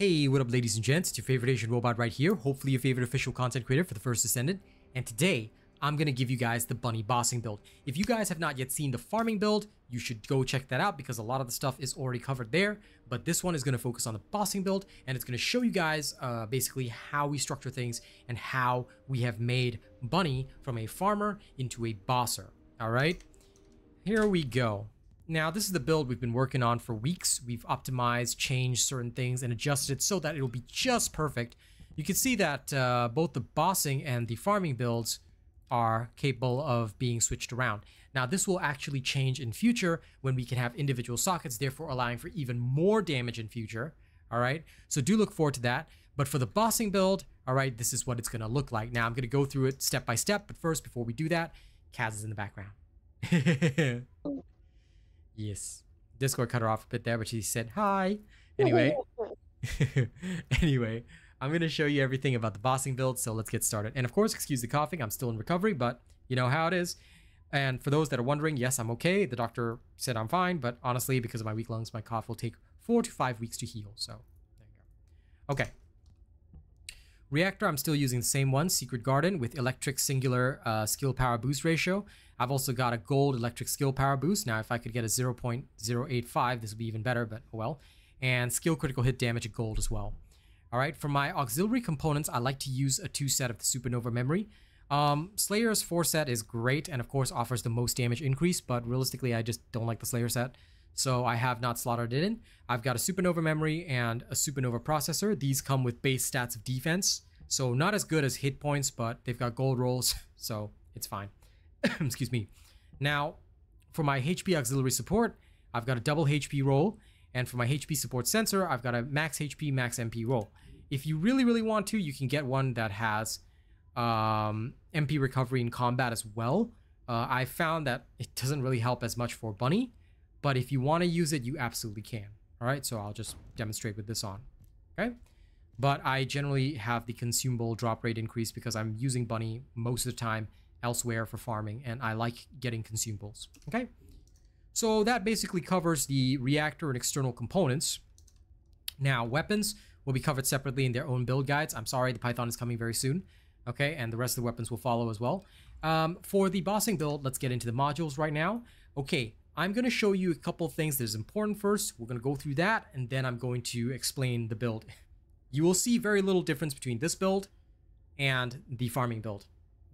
Hey, what up ladies and gents, it's your favorite Asian robot right here, hopefully your favorite official content creator for the First Descendant, and today, I'm gonna give you guys the bunny bossing build. If you guys have not yet seen the farming build, you should go check that out because a lot of the stuff is already covered there, but this one is gonna focus on the bossing build, and it's gonna show you guys uh, basically how we structure things and how we have made Bunny from a farmer into a bosser, alright? Here we go. Now, this is the build we've been working on for weeks. We've optimized, changed certain things, and adjusted it so that it'll be just perfect. You can see that uh, both the bossing and the farming builds are capable of being switched around. Now, this will actually change in future when we can have individual sockets, therefore allowing for even more damage in future. All right, so do look forward to that. But for the bossing build, all right, this is what it's going to look like. Now, I'm going to go through it step by step, but first, before we do that, Kaz is in the background. Yes. Discord cut her off a bit there, but she said hi. Anyway. anyway, I'm going to show you everything about the bossing build, so let's get started. And of course, excuse the coughing, I'm still in recovery, but you know how it is. And for those that are wondering, yes, I'm okay. The doctor said I'm fine, but honestly, because of my weak lungs, my cough will take four to five weeks to heal. So there you go. Okay. Reactor, I'm still using the same one, Secret Garden, with electric singular uh, skill power boost ratio. I've also got a gold electric skill power boost. Now, if I could get a 0.085, this would be even better, but oh well. And skill critical hit damage at gold as well. All right, for my auxiliary components, I like to use a two set of the Supernova memory. Um, Slayer's four set is great and of course offers the most damage increase, but realistically, I just don't like the Slayer set. So I have not slaughtered it in. I've got a Supernova memory and a Supernova processor. These come with base stats of defense. So not as good as hit points, but they've got gold rolls, so it's fine. Excuse me. Now, for my HP auxiliary support, I've got a double HP roll, and for my HP support sensor, I've got a max HP, max MP roll. If you really, really want to, you can get one that has um, MP recovery in combat as well. Uh, I found that it doesn't really help as much for Bunny, but if you want to use it, you absolutely can. All right, so I'll just demonstrate with this on. Okay, but I generally have the consumable drop rate increase because I'm using Bunny most of the time elsewhere for farming, and I like getting consumables. Okay, so that basically covers the reactor and external components. Now, weapons will be covered separately in their own build guides. I'm sorry, the Python is coming very soon. Okay, and the rest of the weapons will follow as well. Um, for the bossing build, let's get into the modules right now. Okay, I'm going to show you a couple things that is important first. We're going to go through that, and then I'm going to explain the build. You will see very little difference between this build and the farming build.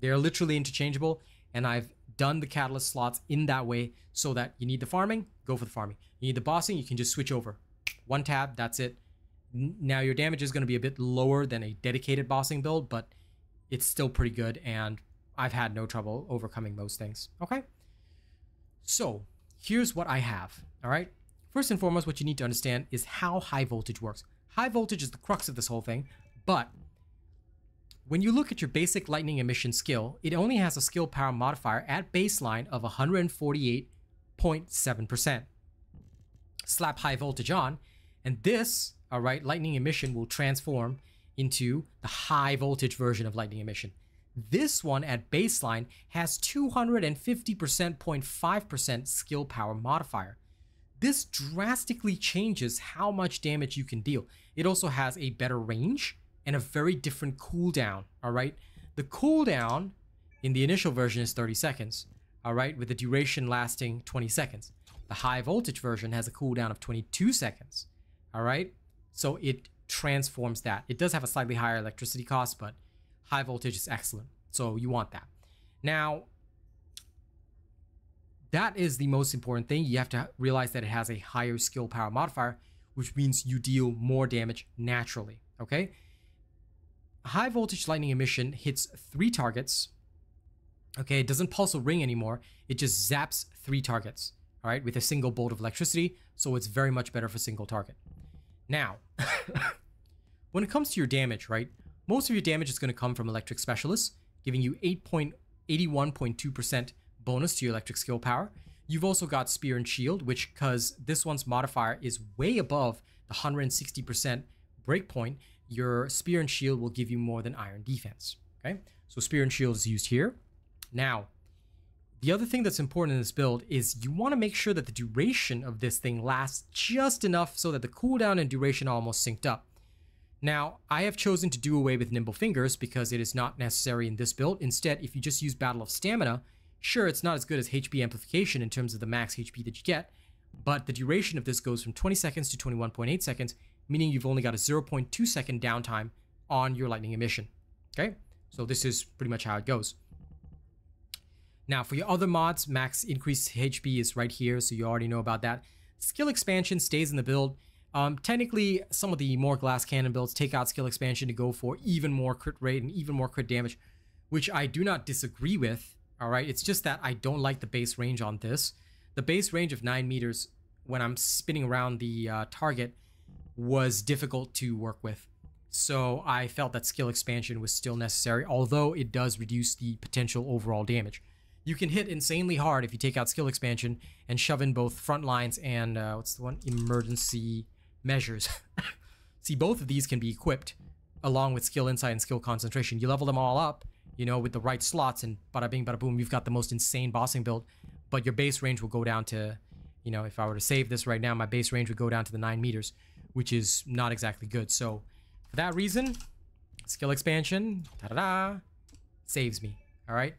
They're literally interchangeable, and I've done the catalyst slots in that way so that you need the farming, go for the farming. You need the bossing, you can just switch over. One tab, that's it. Now your damage is going to be a bit lower than a dedicated bossing build, but it's still pretty good, and I've had no trouble overcoming those things. Okay? So, here's what I have, all right? First and foremost, what you need to understand is how high voltage works. High voltage is the crux of this whole thing, but when you look at your basic lightning emission skill, it only has a skill power modifier at baseline of 148.7%. Slap high voltage on, and this, all right, lightning emission will transform into the high voltage version of lightning emission. This one at baseline has 250.5% skill power modifier. This drastically changes how much damage you can deal. It also has a better range and a very different cooldown, all right? The cooldown in the initial version is 30 seconds, all right, with the duration lasting 20 seconds. The high voltage version has a cooldown of 22 seconds, all right? So it transforms that. It does have a slightly higher electricity cost, but high voltage is excellent. So you want that. Now, that is the most important thing. You have to realize that it has a higher skill power modifier, which means you deal more damage naturally, okay? High voltage lightning emission hits three targets. Okay, it doesn't pulse a ring anymore. It just zaps three targets, all right, with a single bolt of electricity. So it's very much better for single target. Now, when it comes to your damage, right, most of your damage is going to come from electric specialists, giving you 8.81.2% bonus to your electric skill power. You've also got spear and shield, which because this one's modifier is way above the 160% breakpoint, your spear and shield will give you more than iron defense. Okay, so spear and shield is used here. Now, the other thing that's important in this build is you want to make sure that the duration of this thing lasts just enough so that the cooldown and duration are almost synced up. Now, I have chosen to do away with Nimble Fingers because it is not necessary in this build. Instead, if you just use Battle of Stamina, sure, it's not as good as HP amplification in terms of the max HP that you get, but the duration of this goes from 20 seconds to 21.8 seconds, meaning you've only got a 0.2 second downtime on your lightning emission. Okay, so this is pretty much how it goes. Now, for your other mods, max increased HP is right here, so you already know about that. Skill expansion stays in the build. Um, technically, some of the more glass cannon builds take out skill expansion to go for even more crit rate and even more crit damage, which I do not disagree with. All right, it's just that I don't like the base range on this. The base range of 9 meters when I'm spinning around the uh, target was difficult to work with. So I felt that skill expansion was still necessary, although it does reduce the potential overall damage. You can hit insanely hard if you take out skill expansion and shove in both front lines and uh, what's the one? Emergency measures. See, both of these can be equipped along with skill insight and skill concentration. You level them all up, you know, with the right slots and bada bing, bada boom, you've got the most insane bossing build. But your base range will go down to, you know, if I were to save this right now, my base range would go down to the 9 meters, which is not exactly good. So, for that reason, skill expansion, ta-da-da, saves me, all right?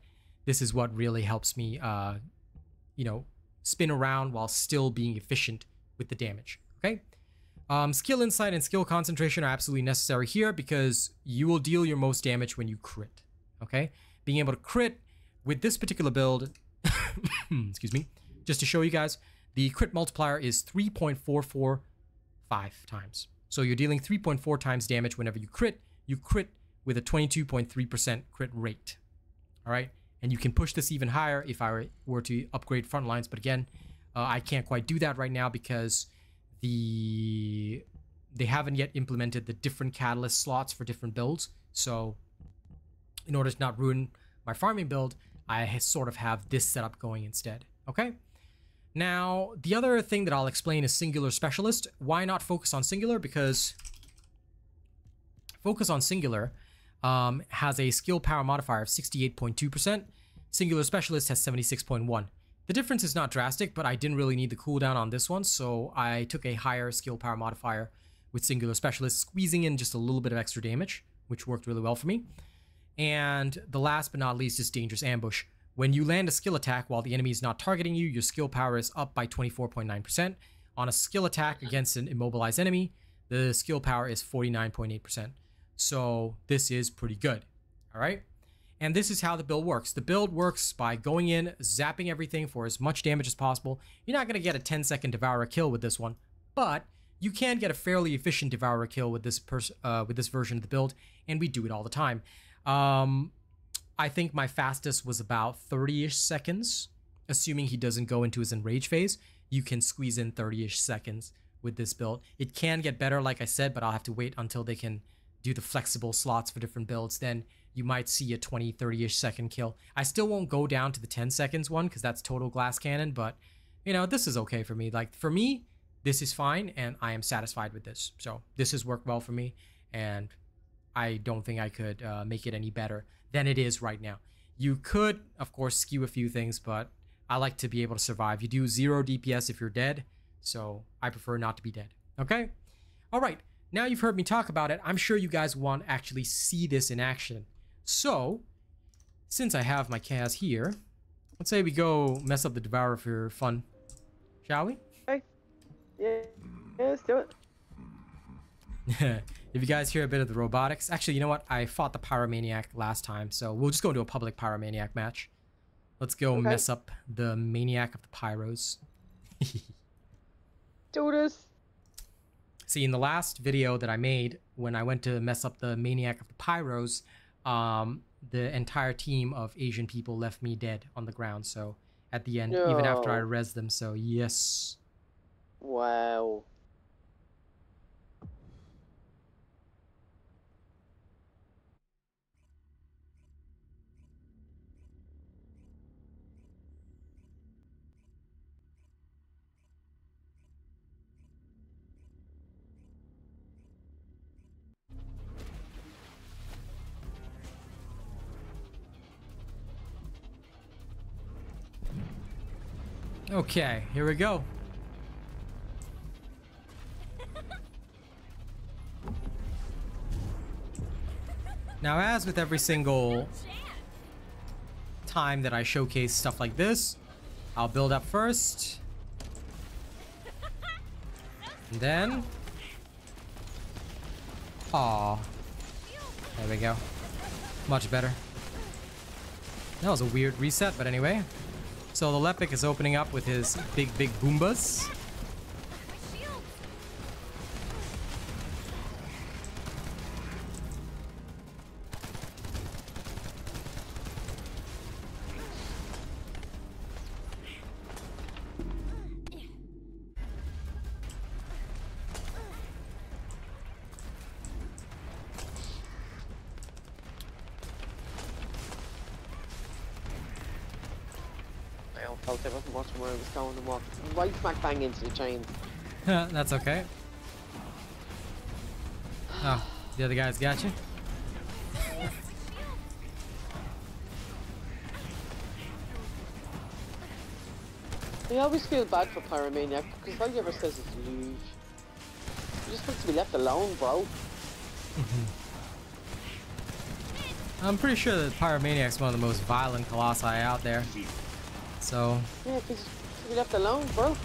this is what really helps me, uh, you know, spin around while still being efficient with the damage. Okay. Um, skill insight and skill concentration are absolutely necessary here because you will deal your most damage when you crit. Okay. Being able to crit with this particular build, excuse me, just to show you guys, the crit multiplier is 3.445 times. So you're dealing 3.4 times damage whenever you crit. You crit with a 22.3% crit rate. All right. And you can push this even higher if I were to upgrade front lines. But again, uh, I can't quite do that right now because the they haven't yet implemented the different catalyst slots for different builds. So in order to not ruin my farming build, I sort of have this setup going instead. Okay. Now, the other thing that I'll explain is Singular Specialist. Why not focus on Singular? Because focus on Singular um, has a skill power modifier of 68.2%. Singular Specialist has 76.1. The difference is not drastic, but I didn't really need the cooldown on this one, so I took a higher skill power modifier with Singular Specialist, squeezing in just a little bit of extra damage, which worked really well for me. And the last but not least is Dangerous Ambush. When you land a skill attack while the enemy is not targeting you, your skill power is up by 24.9%. On a skill attack against an immobilized enemy, the skill power is 49.8%. So this is pretty good. All right. And this is how the build works. The build works by going in, zapping everything for as much damage as possible. You're not going to get a 10 second Devourer kill with this one, but you can get a fairly efficient Devourer kill with this uh, with this version of the build, and we do it all the time. Um, I think my fastest was about 30-ish seconds, assuming he doesn't go into his enrage phase. You can squeeze in 30-ish seconds with this build. It can get better, like I said, but I'll have to wait until they can do the flexible slots for different builds, then you might see a 20, 30-ish second kill. I still won't go down to the 10 seconds one because that's total glass cannon, but you know, this is okay for me. Like for me, this is fine and I am satisfied with this. So this has worked well for me and I don't think I could uh, make it any better than it is right now. You could, of course, skew a few things, but I like to be able to survive. You do zero DPS if you're dead, so I prefer not to be dead. Okay? All right. Now you've heard me talk about it, I'm sure you guys want to actually see this in action. So, since I have my Kaz here, let's say we go mess up the Devourer for fun. Shall we? Okay. Yeah, yeah let's do it. if you guys hear a bit of the robotics, actually, you know what? I fought the Pyromaniac last time, so we'll just go into a public Pyromaniac match. Let's go okay. mess up the Maniac of the Pyros. do this. See, in the last video that I made, when I went to mess up the Maniac of the Pyros, um, the entire team of Asian people left me dead on the ground. So at the end, no. even after I res them. So yes. Wow. Okay, here we go. Now, as with every single time that I showcase stuff like this, I'll build up first. And then... Aw. There we go. Much better. That was a weird reset, but anyway. So the Lepic is opening up with his big, big Boombas. I felt I wasn't watching where I was going and walked right smack bang into the chain. That's okay. Oh, the other guys got you. I always feel bad for Pyromaniac because all he ever says is leave. You're just supposed to be left alone, bro. Mm-hmm. I'm pretty sure that Pyromaniac's one of the most violent colossi out there. So, Yeah, because to be left alone, bro.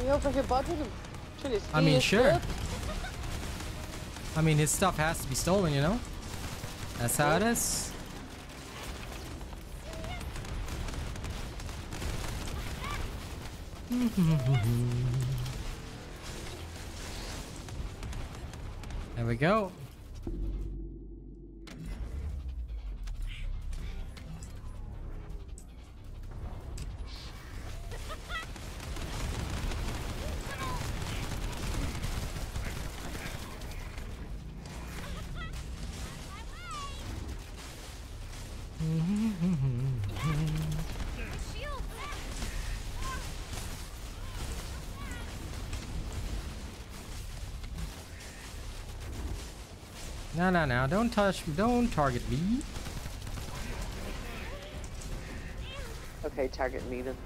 You over here bothering him. I mean, sure. I mean, his stuff has to be stolen, you know? That's how it is. there we go. No, no, no. Don't touch Don't target me. Okay, target me then.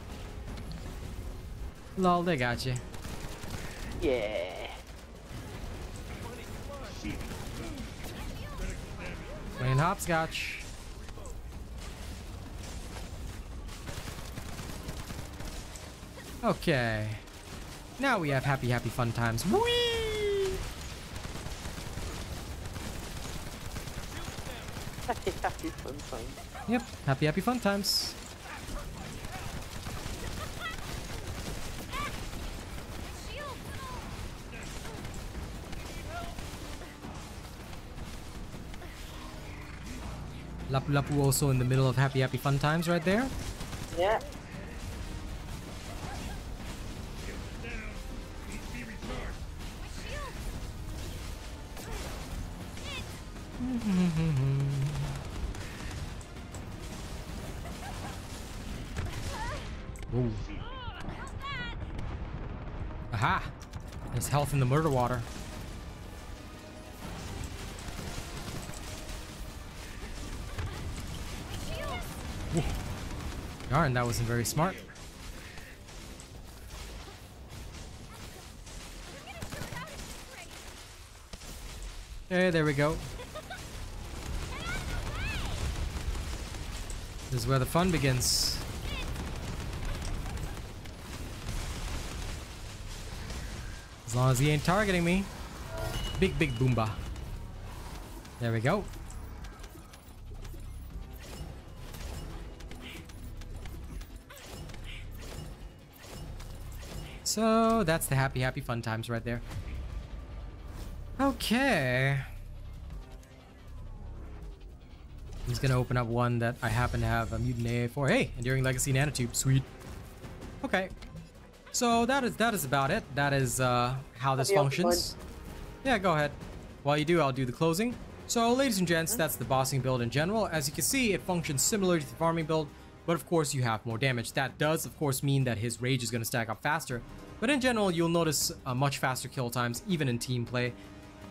Lol, they got you. Yeah. Playing hopscotch. Okay. Now we have happy, happy fun times. Whee! Happy, happy fun time. Yep, happy, happy fun times. Lapu Lapu also in the middle of happy, happy fun times right there. Yeah. Ooh. Aha! There's health in the murder water. Darn, that wasn't very smart. Okay, there we go. This is where the fun begins. As long as he ain't targeting me. Big, big boomba. There we go. So that's the happy, happy fun times right there. Okay. He's gonna open up one that I happen to have a mutant AA for. Hey, Enduring Legacy Nanotube, sweet. Okay. So that is that is about it. That is uh, how this functions. Yeah, go ahead. While you do, I'll do the closing. So, ladies and gents, that's the bossing build in general. As you can see, it functions similar to the farming build, but of course you have more damage. That does, of course, mean that his rage is going to stack up faster. But in general, you'll notice uh, much faster kill times, even in team play.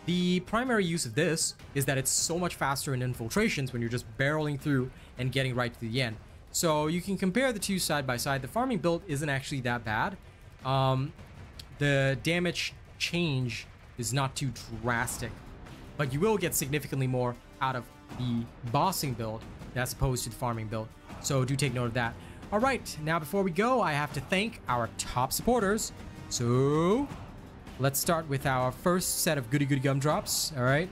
The primary use of this is that it's so much faster in infiltrations when you're just barreling through and getting right to the end. So you can compare the two side by side. The farming build isn't actually that bad. Um, the damage change is not too drastic, but you will get significantly more out of the bossing build as opposed to the farming build. So do take note of that. All right, now before we go, I have to thank our top supporters. So let's start with our first set of goody goody gumdrops. All right.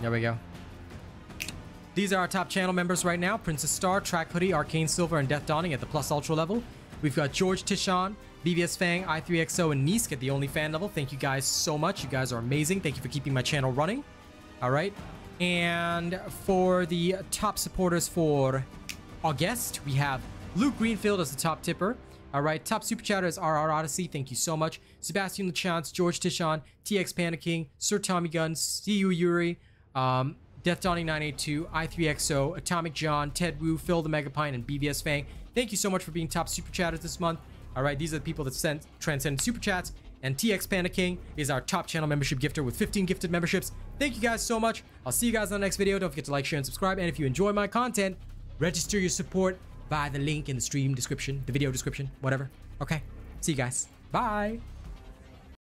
There we go. These are our top channel members right now. Princess Star, Track Hoodie, Arcane Silver, and Death Dawning at the Plus Ultra level. We've got George Tishon, BBS Fang, I3XO, and Nisk at the Only Fan level. Thank you guys so much. You guys are amazing. Thank you for keeping my channel running. All right. And for the top supporters for August, we have Luke Greenfield as the top tipper. All right, top super chatter is RR Odyssey. Thank you so much. Sebastian LeChance, George Tishon, TX Panda King, Sir Tommy Guns, CU Yuri, um, Death Dawning 982, I3XO, Atomic John, Ted Wu, Phil the Megapine, and BBS Fang. Thank you so much for being top super chatters this month. All right, these are the people that sent transcend super chats. And TX Panda King is our top channel membership gifter with 15 gifted memberships. Thank you guys so much. I'll see you guys on the next video. Don't forget to like, share, and subscribe. And if you enjoy my content, register your support via the link in the stream description, the video description, whatever. Okay, see you guys. Bye.